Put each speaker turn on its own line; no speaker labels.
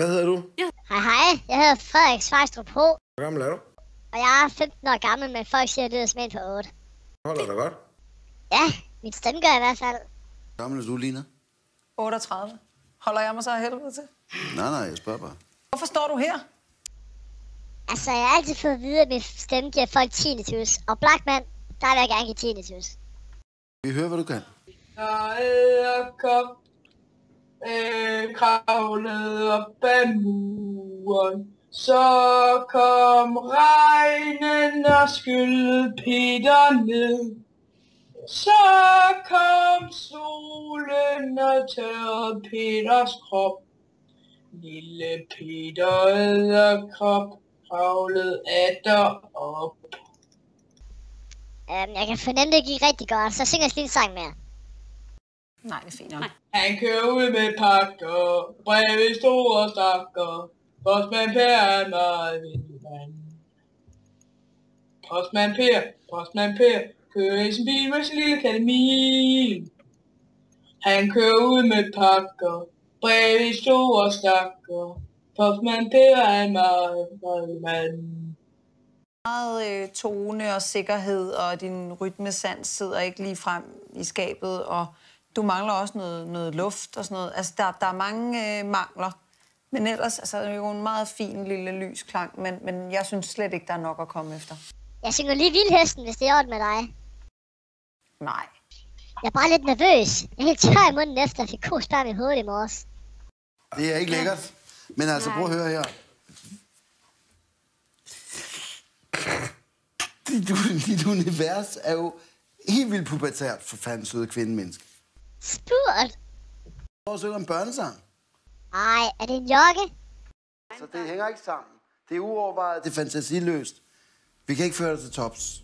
Hvad hedder du?
Hej hej, jeg hedder Frederik Svejstrup Ho,
Hvor gammel er du?
og jeg er 15 år gammel, men folk siger, at det lyder som en på 8.
Holder dig godt?
Ja, min stemme gør i hvert fald.
Hvor gammel er du, Lina?
38. Holder jeg mig så af helvede til?
Nej, nej, jeg spørger bare.
Hvorfor står du her?
Altså, jeg har altid fået at vide, at min stemme giver folk tinnitus. Og Blackman, der vil jeg gerne give tinnitus.
Vi hører, hvad du kan.
Jeg kom øh, kravlede op ad muren. Så kom regnen og skyllede Peter ned. Så kom solen og tørrede Peters krop. Lille Peter æderkop kravlede atter op.
Um, jeg kan fornemme, det gik rigtig godt, så synger jeg lige en sang mere.
Nej, det er fint nok.
Han kører ud med pakker, brev i store stakker. Postmand Per er en meget venlig mand. Postmand Per, postmand Per, kører i sin bil med sin lille katamil. Han kører ud med pakker, brev i store stakker. Postmand Per er en meget venlig mand.
Meget øh, tone og sikkerhed, og din rytmesans sidder ikke lige frem i skabet, og du mangler også noget, noget luft og sådan noget. Altså, der, der er mange øh, mangler. Men ellers, altså, det er jo en meget fin lille lys klang, men, men jeg synes slet ikke, der er nok at komme efter.
Jeg synger lige Vildhesten, hvis det er ordentligt med dig.
Nej.
Jeg er bare lidt nervøs. Jeg er helt tør i munden efter, at jeg fik kosbær i hovedet i morges.
Det er ikke lækkert. Men altså, prøv at høre her. Dit, dit univers er jo helt vildt pubertært for fanden søde kvindemenneske.
Spurgt?
Prøv at synge en børnesang.
Ej, er det en jokke?
Så det hænger ikke sammen. Det er uovervejet, det er fantasiløst. Vi kan ikke føre det til tops.